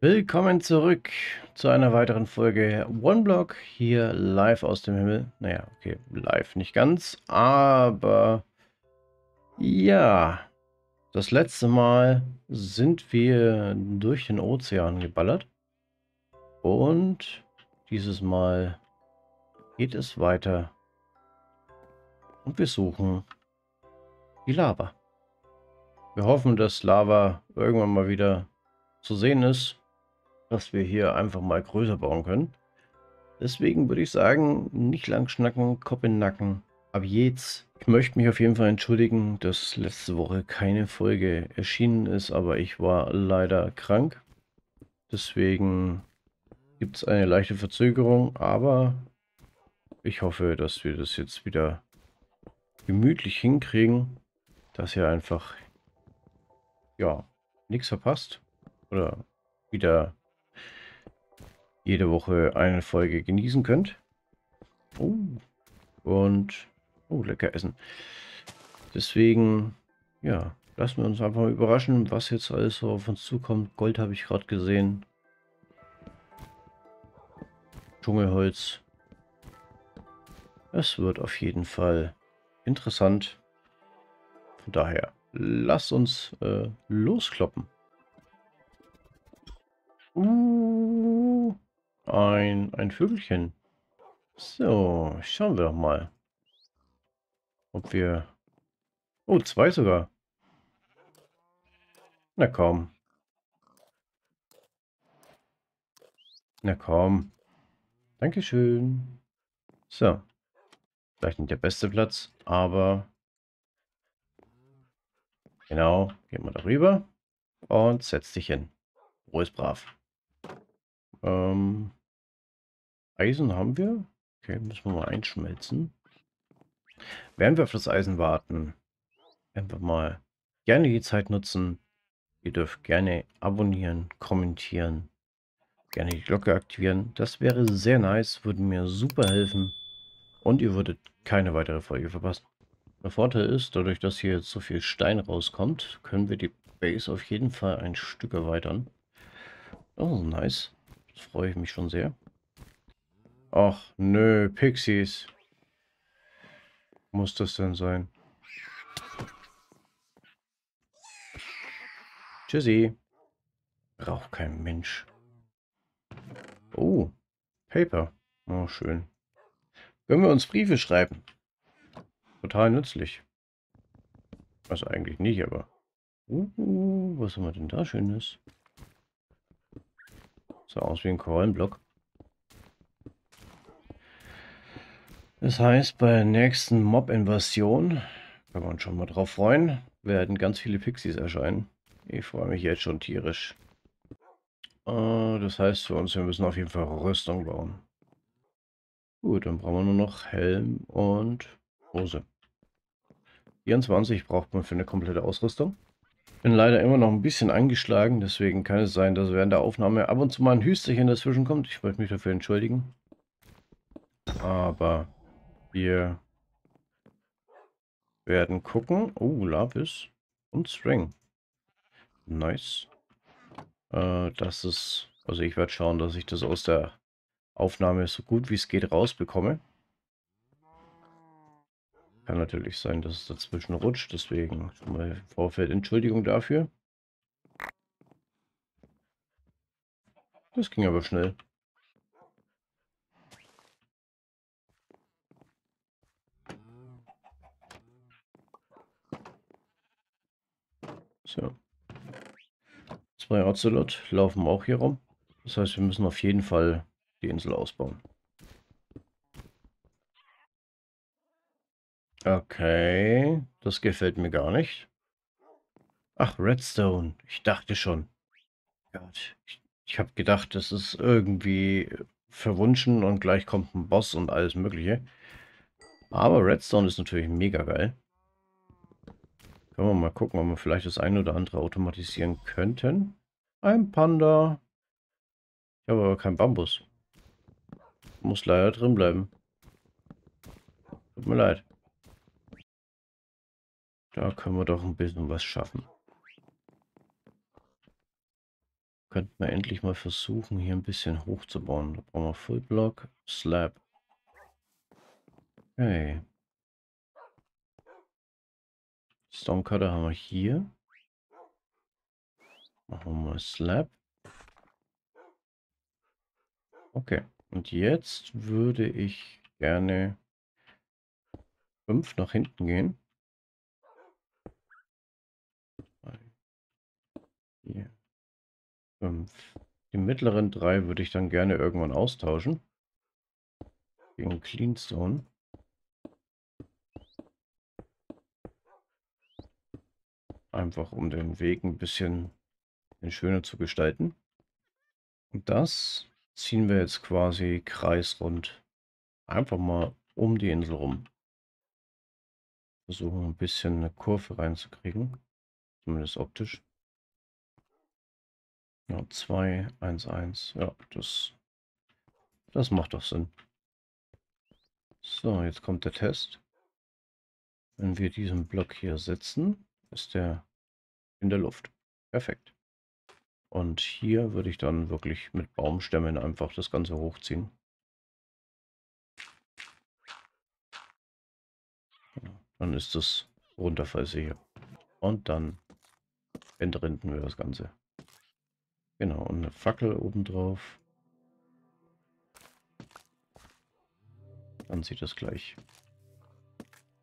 Willkommen zurück zu einer weiteren Folge One Block hier live aus dem Himmel. Naja, okay, live nicht ganz, aber ja, das letzte Mal sind wir durch den Ozean geballert und dieses Mal geht es weiter und wir suchen die Lava. Wir hoffen, dass Lava irgendwann mal wieder zu sehen ist, dass wir hier einfach mal größer bauen können. Deswegen würde ich sagen, nicht lang schnacken, Kopf in den Nacken. Ab jetzt. Ich möchte mich auf jeden Fall entschuldigen, dass letzte Woche keine Folge erschienen ist, aber ich war leider krank. Deswegen gibt es eine leichte Verzögerung, aber ich hoffe, dass wir das jetzt wieder gemütlich hinkriegen, dass ihr einfach ja nichts verpasst oder wieder jede Woche eine Folge genießen könnt. Oh, und oh, lecker essen. Deswegen, ja, lassen wir uns einfach mal überraschen, was jetzt alles so auf uns zukommt. Gold habe ich gerade gesehen. Dschungelholz. Es wird auf jeden Fall interessant. Von daher, lasst uns äh, loskloppen. Ein, ein Vögelchen. So, schauen wir doch mal. Ob wir... Oh, zwei sogar. Na komm. Na komm. Dankeschön. So. Vielleicht nicht der beste Platz, aber... Genau, gehen wir darüber. Und setz dich hin. Ruhe ist brav. Ähm, Eisen haben wir. Okay, müssen wir mal einschmelzen. Während wir auf das Eisen warten, wir mal gerne die Zeit nutzen. Ihr dürft gerne abonnieren, kommentieren, gerne die Glocke aktivieren. Das wäre sehr nice, würde mir super helfen. Und ihr würdet keine weitere Folge verpassen. Der Vorteil ist, dadurch, dass hier jetzt so viel Stein rauskommt, können wir die Base auf jeden Fall ein Stück erweitern. Oh, nice. Das freue ich mich schon sehr. Ach, nö, Pixies. Muss das denn sein? Tschüssi. Braucht kein Mensch. Oh, Paper. Oh, schön. Können wir uns Briefe schreiben? Total nützlich. Also eigentlich nicht, aber... Uh, was haben wir denn da Schönes? So aus wie ein Korallenblock. Das heißt, bei der nächsten Mob-Invasion, kann man schon mal drauf freuen, werden ganz viele Pixies erscheinen. Ich freue mich jetzt schon tierisch. Äh, das heißt für uns, wir müssen auf jeden Fall Rüstung bauen. Gut, dann brauchen wir nur noch Helm und Hose. 24 braucht man für eine komplette Ausrüstung bin leider immer noch ein bisschen angeschlagen, deswegen kann es sein, dass während der Aufnahme ab und zu mal ein Hüsterchen dazwischen kommt. Ich möchte mich dafür entschuldigen. Aber wir werden gucken. Oh, Lapis und String. Nice. Äh, das ist, also ich werde schauen, dass ich das aus der Aufnahme so gut wie es geht rausbekomme. Kann natürlich sein, dass es dazwischen rutscht, deswegen schon mal im Vorfeld Entschuldigung dafür. Das ging aber schnell. So. Zwei Ocelot laufen auch hier rum. Das heißt, wir müssen auf jeden Fall die Insel ausbauen. Okay, das gefällt mir gar nicht. Ach, Redstone. Ich dachte schon. Gott, ich, ich habe gedacht, das ist irgendwie verwunschen und gleich kommt ein Boss und alles mögliche. Aber Redstone ist natürlich mega geil. Können wir mal gucken, ob wir vielleicht das eine oder andere automatisieren könnten. Ein Panda. Ich habe aber keinen Bambus. Muss leider drin bleiben. Tut mir leid. Da können wir doch ein bisschen was schaffen. Könnten wir endlich mal versuchen, hier ein bisschen hochzubauen. Da brauchen wir Full Block, Slab. Okay. Stonecutter haben wir hier. Machen wir Slab. Okay. Und jetzt würde ich gerne fünf nach hinten gehen. Vier, fünf. Die mittleren drei würde ich dann gerne irgendwann austauschen. Gegen Cleanstone. Einfach um den Weg ein bisschen schöner zu gestalten. Und das ziehen wir jetzt quasi kreisrund einfach mal um die Insel rum. Versuchen ein bisschen eine Kurve reinzukriegen. Zumindest optisch. Ja, 2, 1, 1. Ja, das, das macht doch Sinn. So, jetzt kommt der Test. Wenn wir diesen Block hier setzen, ist der in der Luft. Perfekt. Und hier würde ich dann wirklich mit Baumstämmen einfach das Ganze hochziehen. Dann ist das runterfallsicher. Und dann entrinden wir das Ganze. Genau, und eine Fackel oben drauf. Dann sieht das gleich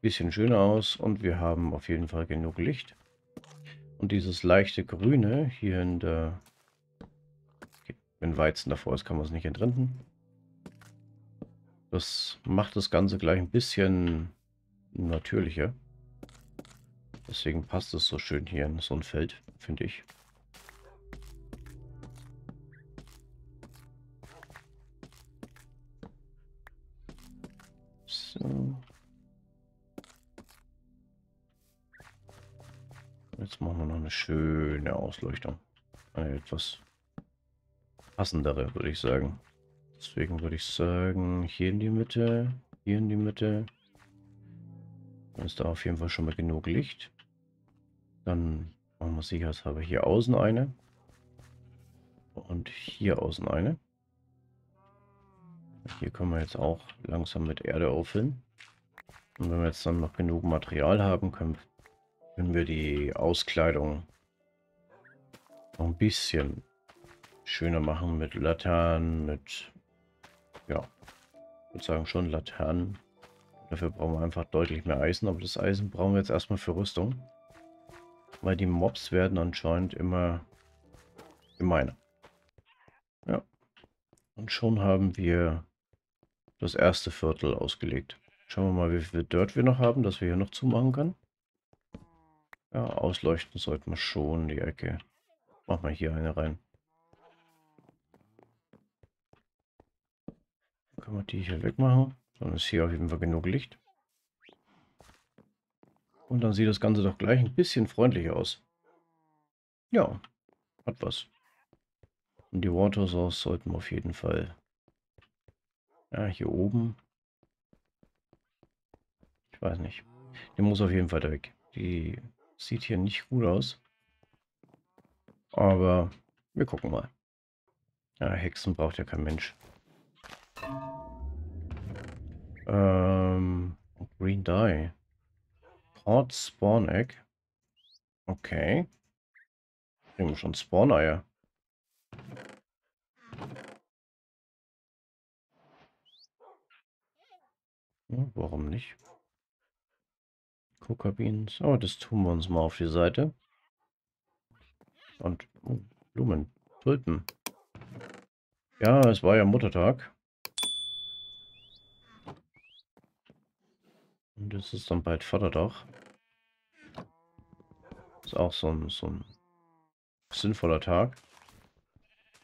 bisschen schöner aus und wir haben auf jeden Fall genug Licht. Und dieses leichte Grüne hier in der... Wenn Weizen davor ist, kann man es nicht entrinden. Das macht das Ganze gleich ein bisschen natürlicher. Deswegen passt es so schön hier in so ein Feld, finde ich. Wir noch eine schöne Ausleuchtung. Eine etwas passendere, würde ich sagen. Deswegen würde ich sagen, hier in die Mitte, hier in die Mitte. Dann ist da auf jeden Fall schon mal genug Licht. Dann machen wir sicherheitshalber hier außen eine. Und hier außen eine. Hier können wir jetzt auch langsam mit Erde auffüllen. Und wenn wir jetzt dann noch genug Material haben, können, können wir die Auskleidung noch ein bisschen schöner machen mit Laternen, mit, ja, ich würde sagen schon Laternen. Dafür brauchen wir einfach deutlich mehr Eisen, aber das Eisen brauchen wir jetzt erstmal für Rüstung. Weil die Mobs werden anscheinend immer gemeiner. Ja. Und schon haben wir das erste Viertel ausgelegt. Schauen wir mal, wie viel Dirt wir noch haben, dass wir hier noch zumachen können. Ja, ausleuchten sollten wir schon die Ecke. Machen wir hier eine rein. Dann können wir die hier wegmachen. Dann ist hier auf jeden Fall genug Licht. Und dann sieht das Ganze doch gleich ein bisschen freundlicher aus. Ja, hat was. Und die Water Source sollten wir auf jeden Fall ja, hier oben. Ich weiß nicht. Die muss auf jeden Fall da weg. Die sieht hier nicht gut aus. Aber wir gucken mal. Ja, Hexen braucht ja kein Mensch. Ähm, Green Dye. Port Spawn Egg. Okay. Kriegen wir schon Spawn-Eier. Ja, warum nicht? Beans. Oh, das tun wir uns mal auf die Seite. Und oh, Blumen, Tulpen. Ja, es war ja Muttertag. Und es ist dann bald Vaterdach. Ist auch so ein, so ein sinnvoller Tag.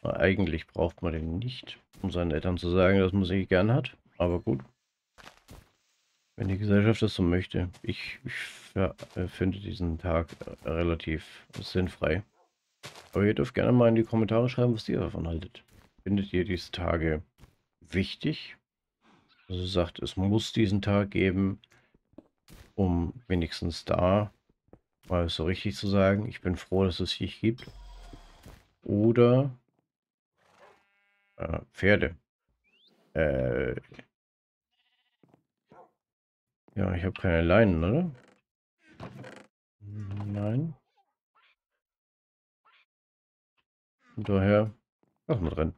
Aber eigentlich braucht man den nicht, um seinen Eltern zu sagen, dass man sie gern hat. Aber gut. Wenn die Gesellschaft das so möchte. Ich, ich ja, äh, finde diesen Tag äh, relativ sinnfrei. Aber ihr dürft gerne mal in die Kommentare schreiben, was ihr davon haltet. Findet ihr diese Tage wichtig? Also sagt, es muss diesen Tag geben um wenigstens da mal so richtig zu sagen, ich bin froh, dass es dich gibt. Oder äh, Pferde. Äh, ja, ich habe keine Leinen, oder? Nein. Und daher lassen wir drin.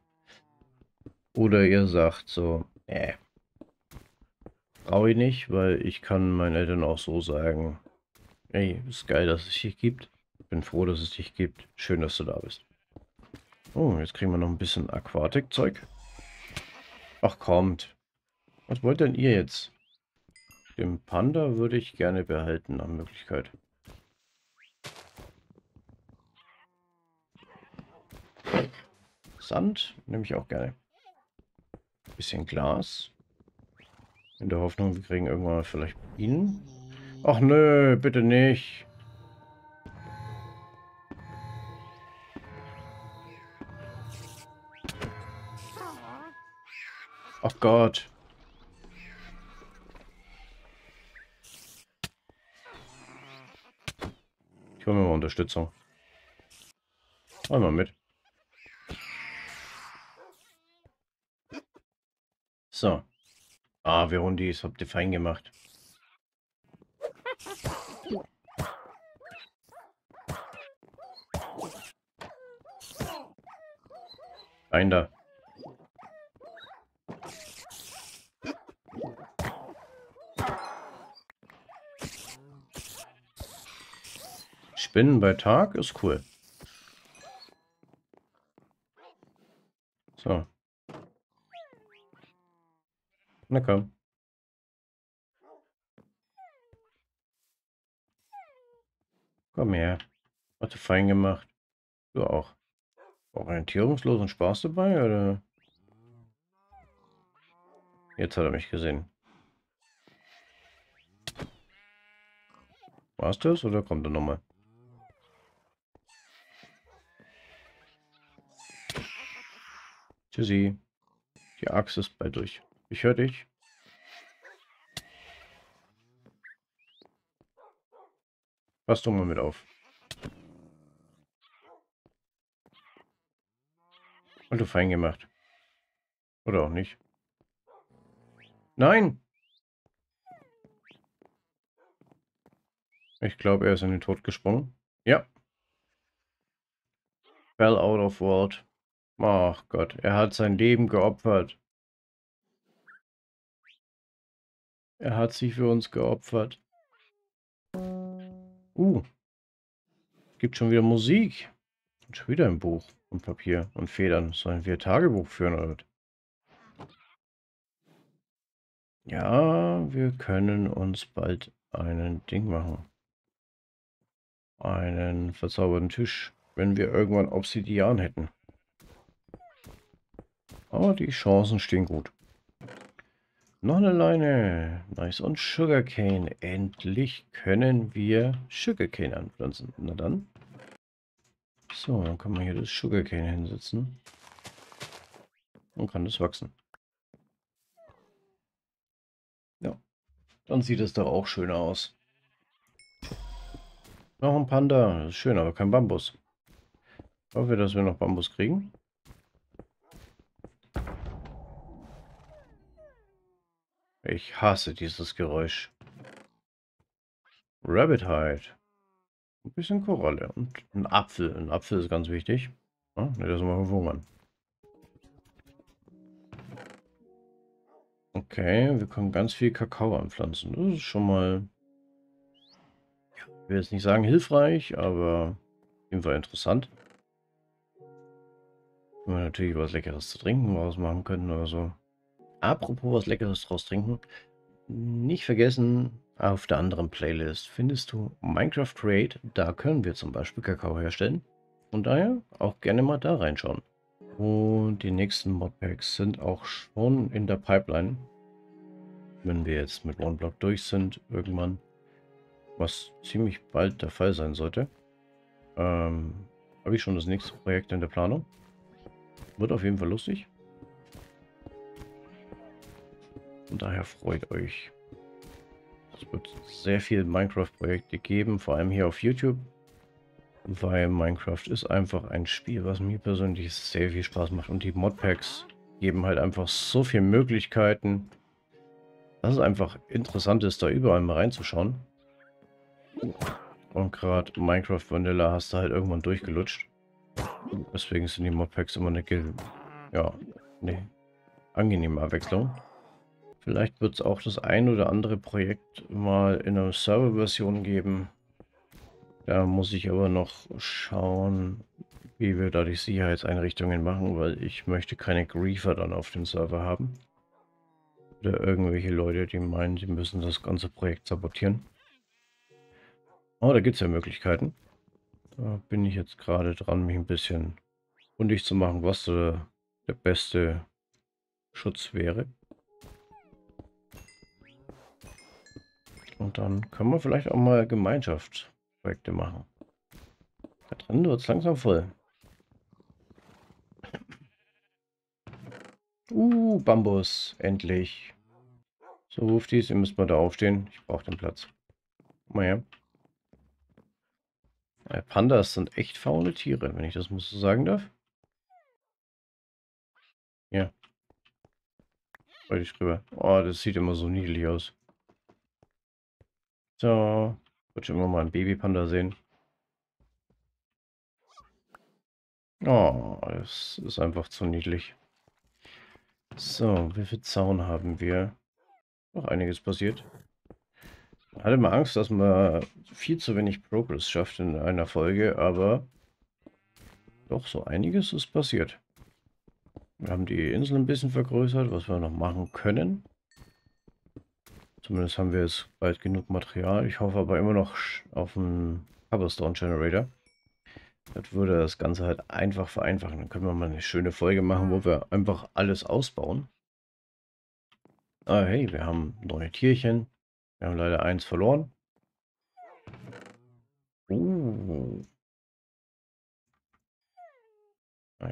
Oder ihr sagt so, äh, brauche ich nicht, weil ich kann meinen Eltern auch so sagen, ey, ist geil, dass es dich gibt. Bin froh, dass es dich gibt. Schön, dass du da bist. Oh, jetzt kriegen wir noch ein bisschen Aquatik-Zeug. Ach, kommt. Was wollt denn ihr jetzt? Den Panda würde ich gerne behalten, nach Möglichkeit. Sand nehme ich auch gerne. Bisschen Glas. In der Hoffnung, wir kriegen irgendwann vielleicht ihn. Ach nö, bitte nicht. Ach Gott. Hole mir mal Unterstützung. Einmal mit. So. Ah, Verundis, habt ihr fein gemacht. Rein da. Spinnen bei Tag ist cool. So. Na komm. Komm her. Hat du fein gemacht. Du auch. Orientierungslosen Spaß dabei, oder? Jetzt hat er mich gesehen. War's das oder kommt er nochmal? Tschüssi. Die Axt ist bald durch. Ich höre dich. Pass du mal mit auf. Und du fein gemacht. Oder auch nicht. Nein! Ich glaube, er ist in den Tod gesprungen. Ja. Fell out of world. Ach Gott, er hat sein Leben geopfert. Er hat sich für uns geopfert. Uh. Gibt schon wieder Musik. Und schon wieder ein Buch und Papier und Federn. Sollen wir Tagebuch führen oder Ja, wir können uns bald einen Ding machen. Einen verzauberten Tisch, wenn wir irgendwann Obsidian hätten. Aber die Chancen stehen gut. Noch eine Leine. Nice. Und Sugarcane. Endlich können wir Sugarcane anpflanzen. Na dann. So, dann kann man hier das Sugarcane hinsetzen. Und kann das wachsen. Ja. Dann sieht es doch auch schön aus. Noch ein Panda. Das ist schön, aber kein Bambus. Ich hoffe, dass wir noch Bambus kriegen. Ich hasse dieses Geräusch. Rabbit Hide. Ein bisschen Koralle und ein Apfel. Ein Apfel ist ganz wichtig. Ja, nicht, dass wir verhungern. Okay, wir können ganz viel Kakao anpflanzen. Das ist schon mal, ich will jetzt nicht sagen hilfreich, aber auf jeden Fall interessant. Wenn wir natürlich was Leckeres zu trinken rausmachen können oder so. Apropos was Leckeres draus trinken. Nicht vergessen, auf der anderen Playlist findest du Minecraft Create. Da können wir zum Beispiel Kakao herstellen. Von daher auch gerne mal da reinschauen. Und die nächsten Modpacks sind auch schon in der Pipeline. Wenn wir jetzt mit OneBlock durch sind, irgendwann. Was ziemlich bald der Fall sein sollte. Ähm, Habe ich schon das nächste Projekt in der Planung. Wird auf jeden Fall lustig. Und daher freut euch. Es wird sehr viele Minecraft-Projekte geben, vor allem hier auf YouTube. weil Minecraft ist einfach ein Spiel, was mir persönlich sehr viel Spaß macht und die Modpacks geben halt einfach so viele Möglichkeiten, dass es einfach interessant ist, da überall mal reinzuschauen. Und gerade Minecraft Vanilla hast du halt irgendwann durchgelutscht. Deswegen sind die Modpacks immer eine, ja, eine angenehme Abwechslung. Vielleicht wird es auch das ein oder andere Projekt mal in einer Server-Version geben. Da muss ich aber noch schauen, wie wir da die Sicherheitseinrichtungen machen, weil ich möchte keine Griefer dann auf dem Server haben. Oder irgendwelche Leute, die meinen, sie müssen das ganze Projekt sabotieren. Oh, da gibt es ja Möglichkeiten. Da bin ich jetzt gerade dran, mich ein bisschen kundig zu machen, was der, der beste Schutz wäre. Und dann können wir vielleicht auch mal Gemeinschaftsprojekte machen. Da drin wird es langsam voll. Uh, Bambus, endlich. So, Ruftis, ihr müsst mal da aufstehen. Ich brauche den Platz. Mal her. Ja, Pandas sind echt faule Tiere, wenn ich das mal so sagen darf. Ja. Wollte ich rüber. Oh, das sieht immer so niedlich aus. So. Schon immer mal ein Babypanda sehen. Oh, es ist einfach zu niedlich. So, wie viel Zaun haben wir? Noch einiges passiert. Ich hatte mal Angst, dass man viel zu wenig Progress schafft in einer Folge, aber doch so einiges ist passiert. Wir haben die Insel ein bisschen vergrößert, was wir noch machen können. Zumindest haben wir jetzt bald genug Material. Ich hoffe aber immer noch auf einen Cobblestone Generator. Das würde das Ganze halt einfach vereinfachen. Dann können wir mal eine schöne Folge machen, wo wir einfach alles ausbauen. Ah, hey, wir haben neue Tierchen. Wir haben leider eins verloren. Uh.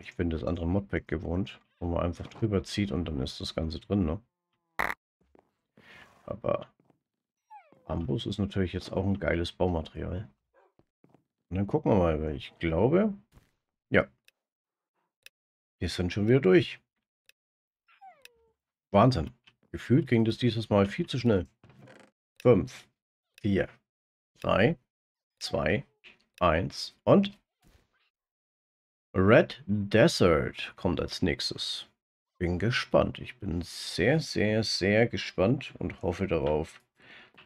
Ich bin das andere Modpack gewohnt, wo man einfach drüber zieht und dann ist das Ganze drin, ne? Aber Bambus ist natürlich jetzt auch ein geiles Baumaterial. Und dann gucken wir mal, weil ich glaube, ja, wir sind schon wieder durch. Wahnsinn. Gefühlt ging das dieses Mal viel zu schnell. 5, 4, 3, 2, 1 und Red Desert kommt als nächstes bin gespannt. Ich bin sehr, sehr, sehr gespannt und hoffe darauf,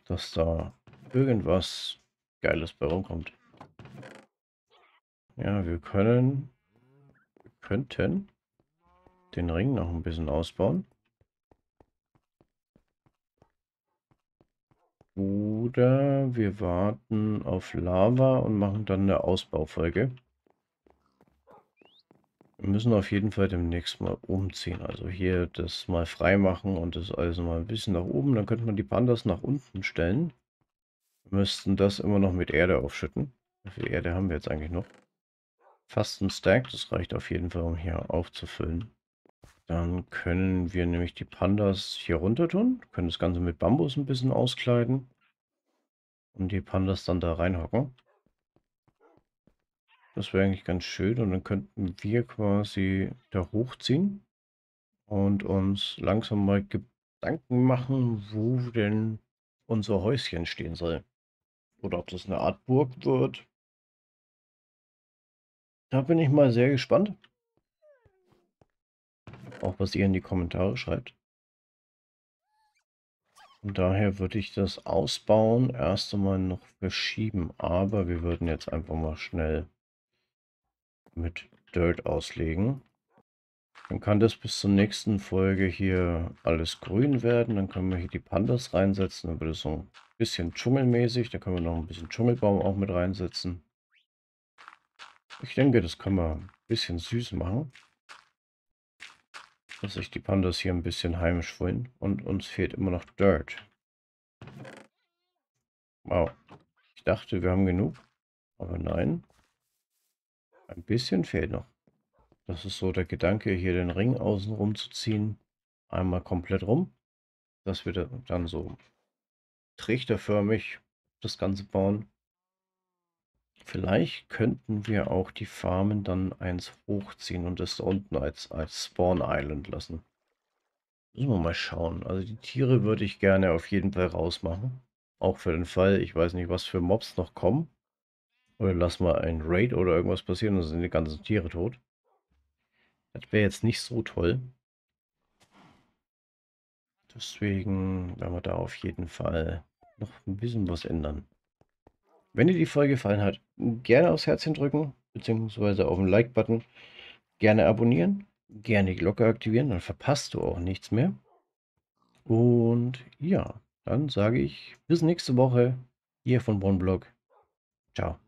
dass da irgendwas Geiles bei rumkommt. Ja, wir können, könnten den Ring noch ein bisschen ausbauen. Oder wir warten auf Lava und machen dann eine Ausbaufolge. Wir müssen auf jeden Fall demnächst mal umziehen. Also hier das mal frei machen und das also mal ein bisschen nach oben. Dann könnte man die Pandas nach unten stellen. Wir müssten das immer noch mit Erde aufschütten. Wie viel Erde haben wir jetzt eigentlich noch? Fast ein Stack. Das reicht auf jeden Fall, um hier aufzufüllen. Dann können wir nämlich die Pandas hier runter tun. Können das Ganze mit Bambus ein bisschen auskleiden. Und die Pandas dann da reinhocken. Das wäre eigentlich ganz schön und dann könnten wir quasi da hochziehen und uns langsam mal Gedanken machen, wo denn unser Häuschen stehen soll. Oder ob das eine Art Burg wird. Da bin ich mal sehr gespannt. Auch was ihr in die Kommentare schreibt. Und daher würde ich das Ausbauen erst einmal noch verschieben. Aber wir würden jetzt einfach mal schnell mit Dirt auslegen. Dann kann das bis zur nächsten Folge hier alles grün werden. Dann können wir hier die Pandas reinsetzen. Dann wird es so ein bisschen dschungelmäßig. Da können wir noch ein bisschen Dschungelbaum auch mit reinsetzen. Ich denke, das kann man ein bisschen süß machen. Dass sich die Pandas hier ein bisschen heimisch fühlen. Und uns fehlt immer noch Dirt. Wow. Ich dachte, wir haben genug. Aber nein. Ein bisschen fehlt noch. Das ist so der Gedanke, hier den Ring außen rum zu ziehen. Einmal komplett rum. Dass wir dann so trichterförmig das Ganze bauen. Vielleicht könnten wir auch die Farmen dann eins hochziehen und das da unten als, als Spawn Island lassen. Müssen wir mal schauen. Also die Tiere würde ich gerne auf jeden Fall rausmachen. Auch für den Fall, ich weiß nicht, was für Mobs noch kommen. Oder lass mal ein Raid oder irgendwas passieren und sind die ganzen Tiere tot. Das wäre jetzt nicht so toll. Deswegen werden wir da auf jeden Fall noch ein bisschen was ändern. Wenn dir die Folge gefallen hat, gerne aufs Herzchen drücken, beziehungsweise auf den Like-Button. Gerne abonnieren, gerne die Glocke aktivieren, dann verpasst du auch nichts mehr. Und ja, dann sage ich bis nächste Woche hier von Bonblog. Ciao.